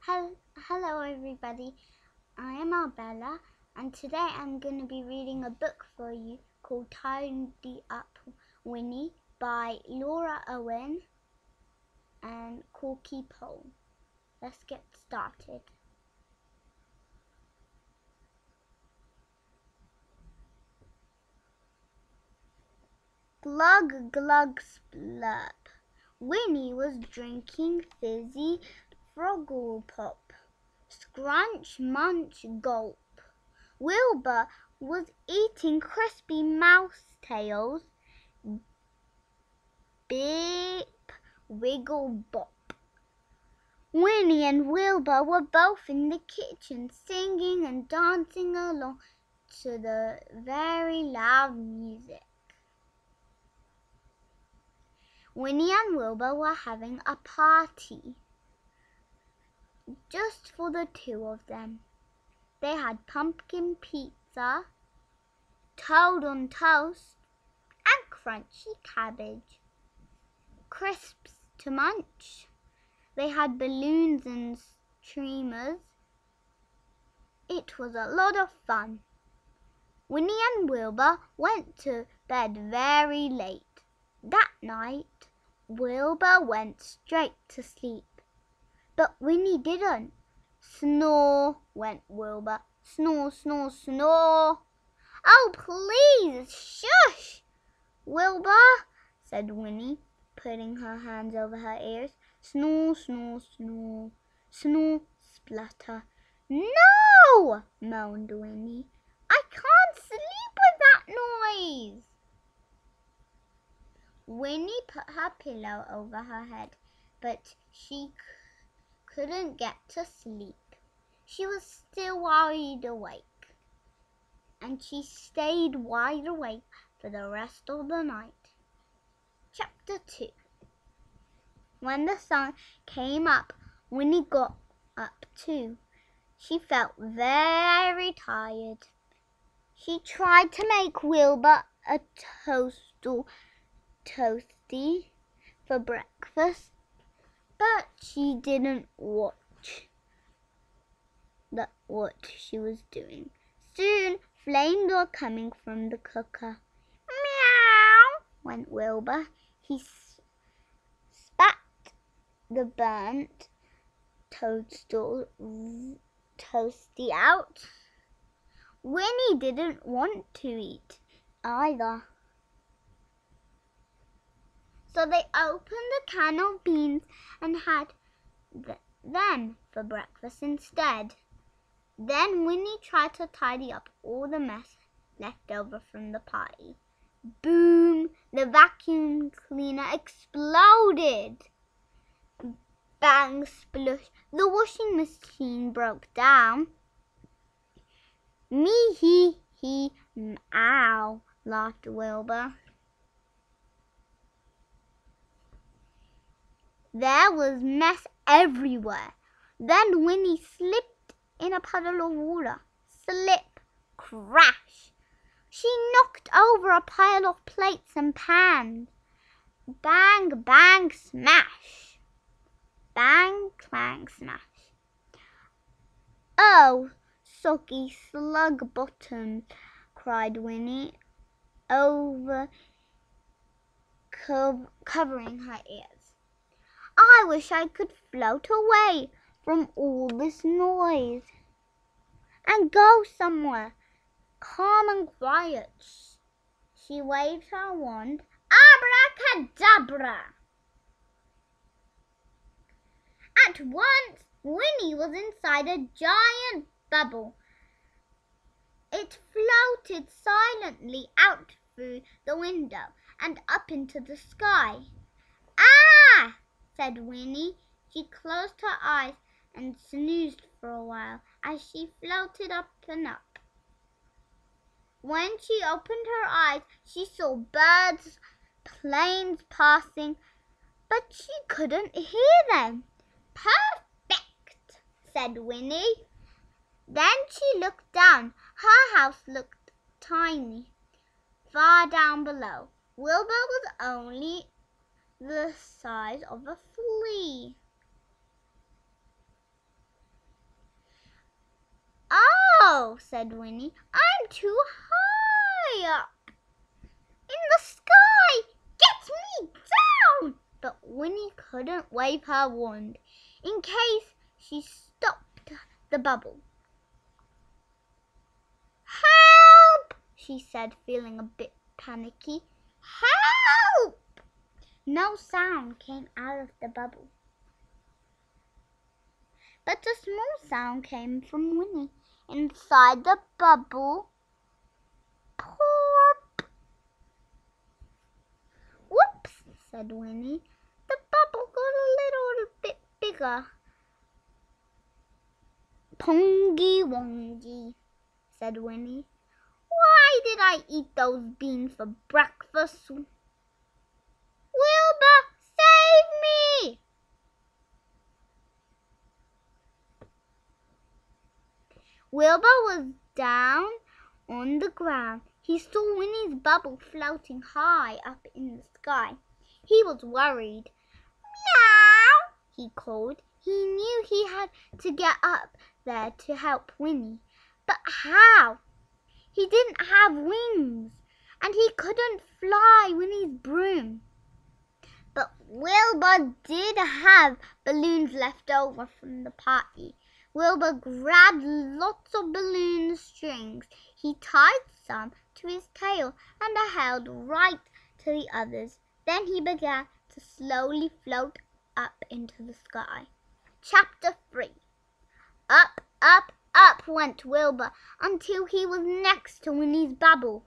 Hello everybody, I am Arbella and today I'm going to be reading a book for you called Tidy Up Winnie by Laura Owen and Korky Paul. Let's get started. Glug glug splurp. Winnie was drinking fizzy froggle pop. Scrunch munch gulp. Wilbur was eating crispy mouse tails. Beep wiggle bop. Winnie and Wilbur were both in the kitchen singing and dancing along to the very loud music. Winnie and Wilbur were having a party. Just for the two of them. They had pumpkin pizza, toad on toast, and crunchy cabbage. Crisps to munch. They had balloons and streamers. It was a lot of fun. Winnie and Wilbur went to bed very late. That night, Wilbur went straight to sleep. But Winnie didn't. Snore, went Wilbur. Snore, snore, snore. Oh, please, shush! Wilbur, said Winnie, putting her hands over her ears. Snore, snore, snore. Snore, splutter. No, moaned Winnie. I can't sleep with that noise. Winnie put her pillow over her head, but she couldn't get to sleep. She was still wide awake, and she stayed wide awake for the rest of the night. Chapter 2 When the sun came up, Winnie got up too. She felt very tired. She tried to make Wilbur a toastal toasty for breakfast, but she didn't watch that what she was doing. Soon flames were coming from the cooker. Meow, went Wilbur. He spat the burnt toadstool toasty out. Winnie didn't want to eat either. So they opened the can of beans and had th them for breakfast instead. Then Winnie tried to tidy up all the mess left over from the party. Boom! The vacuum cleaner exploded. Bang splush! The washing machine broke down. Me hee hee ow! laughed Wilbur. There was mess everywhere. Then Winnie slipped in a puddle of water. Slip, crash. She knocked over a pile of plates and pans. Bang, bang, smash. Bang, clang, smash. Oh, soggy slug bottom, cried Winnie, over co covering her ears. I wish I could float away from all this noise and go somewhere calm and quiet. She waved her wand. Abracadabra! At once, Winnie was inside a giant bubble. It floated silently out through the window and up into the sky. Ah! Said Winnie. She closed her eyes and snoozed for a while as she floated up and up. When she opened her eyes, she saw birds, planes passing, but she couldn't hear them. Perfect, said Winnie. Then she looked down. Her house looked tiny. Far down below, Wilbur was only the size of a flea. Oh, said Winnie, I'm too high up in the sky. Get me down! But Winnie couldn't wave her wand in case she stopped the bubble. Help! she said, feeling a bit panicky. Help! No sound came out of the bubble. But a small sound came from Winnie. Inside the bubble, Pop! Whoops, said Winnie. The bubble got a little bit bigger. Pongy wongy, said Winnie. Why did I eat those beans for breakfast? Wilbur, save me! Wilbur was down on the ground. He saw Winnie's bubble floating high up in the sky. He was worried. Meow, he called. He knew he had to get up there to help Winnie. But how? He didn't have wings, and he couldn't fly Winnie's broom. But Wilbur did have balloons left over from the party. Wilbur grabbed lots of balloon strings. He tied some to his tail and held right to the others. Then he began to slowly float up into the sky. Chapter 3 Up, up, up went Wilbur until he was next to Winnie's bubble.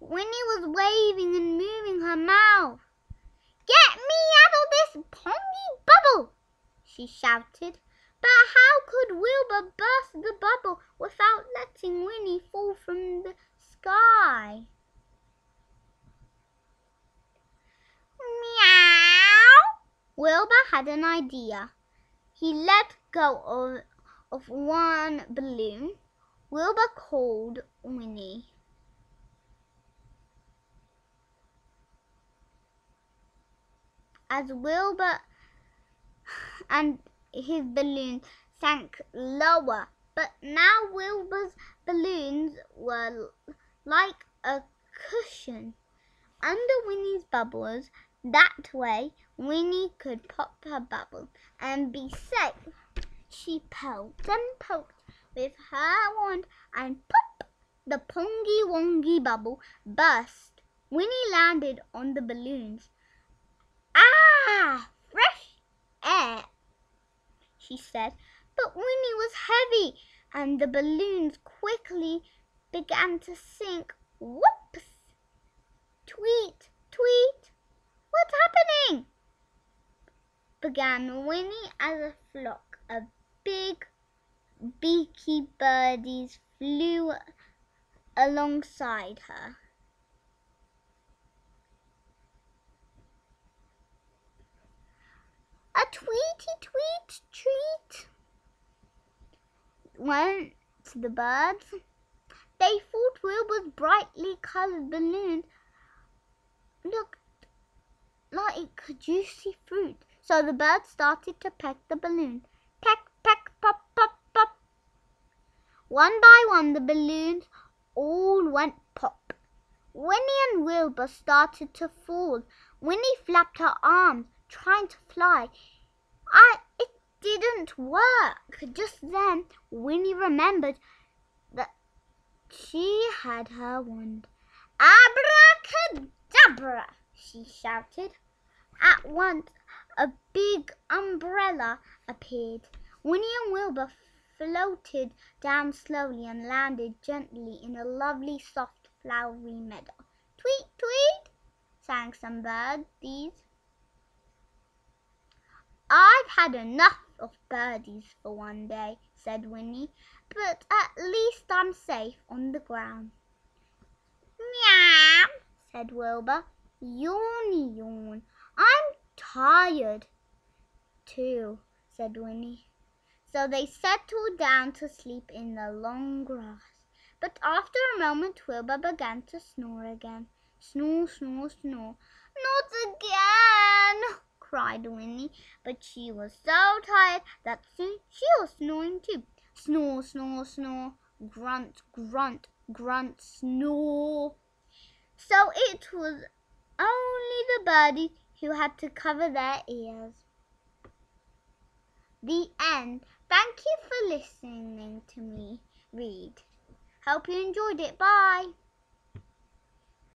Winnie was waving and moving her mouth. Get me out of this pongy bubble, she shouted. But how could Wilbur burst the bubble without letting Winnie fall from the sky? Meow! Wilbur had an idea. He let go of, of one balloon. Wilbur called Winnie. As Wilbur and his balloon sank lower, but now Wilbur's balloons were like a cushion under Winnie's bubbles. That way, Winnie could pop her bubble and be safe. She poked and poked with her wand, and pop! The pongy wongy bubble burst. Winnie landed on the balloons. Ah! Fresh air! She said. But Winnie was heavy, and the balloons quickly began to sink. Whoops! Tweet, tweet! What's happening? Began Winnie as a flock of big, beaky birdies flew alongside her. A tweety tweet treat went to the birds. They thought Wilbur's brightly coloured balloon looked like juicy fruit, so the birds started to peck the balloon. Peck, peck, pop, pop, pop. One by one the balloons all went pop. Winnie and Wilbur started to fall. Winnie flapped her arms, trying to fly. I it didn't work. Just then Winnie remembered that she had her wand. Abracadabra, she shouted. At once a big umbrella appeared. Winnie and Wilbur floated down slowly and landed gently in a lovely soft flowery meadow. Tweet, tweet, sang some birdies. I've had enough of birdies for one day, said Winnie, but at least I'm safe on the ground. Meow, said Wilbur. Yawny yawn. I'm tired too, said Winnie. So they settled down to sleep in the long grass. But after a moment Wilbur began to snore again. Snore, snore, snore. Not again! Cried Winnie, but she was so tired that soon she was snoring too. Snore, snore, snore. grunt, grunt, grunt, snore. So it was only the birdies who had to cover their ears. The end. Thank you for listening to me read. Hope you enjoyed it. Bye.